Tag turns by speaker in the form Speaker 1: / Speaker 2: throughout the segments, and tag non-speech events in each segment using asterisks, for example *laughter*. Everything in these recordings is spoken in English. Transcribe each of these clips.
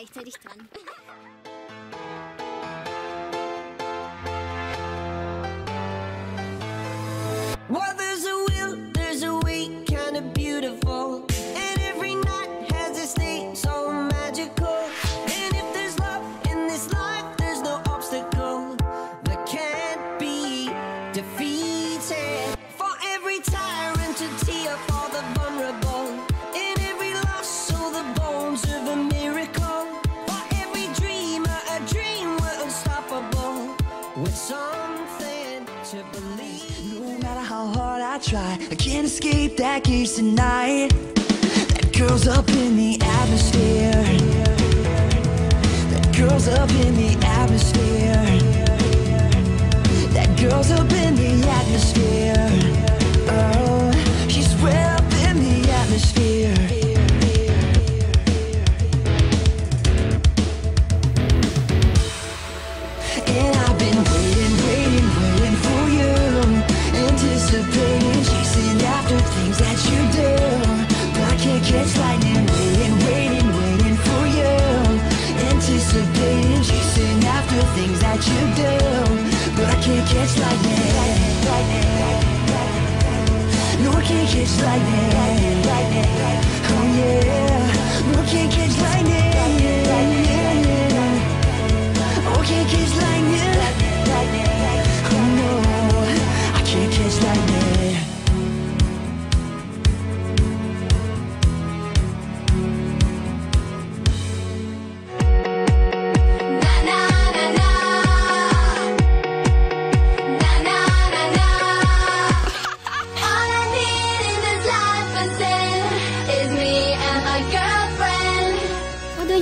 Speaker 1: rechtzeitig dran. *laughs* No
Speaker 2: matter how hard I try I can't escape that gaze tonight. That girl's up in the atmosphere. That girl's up in the atmosphere. That girl's up in the atmosphere. you do, but I can't catch lightning. No, I can't catch lightning. Oh yeah, no, I can't catch.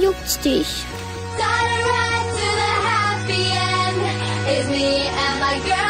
Speaker 3: juckt's dich. Got a ride to the happy end. It's me and my girl.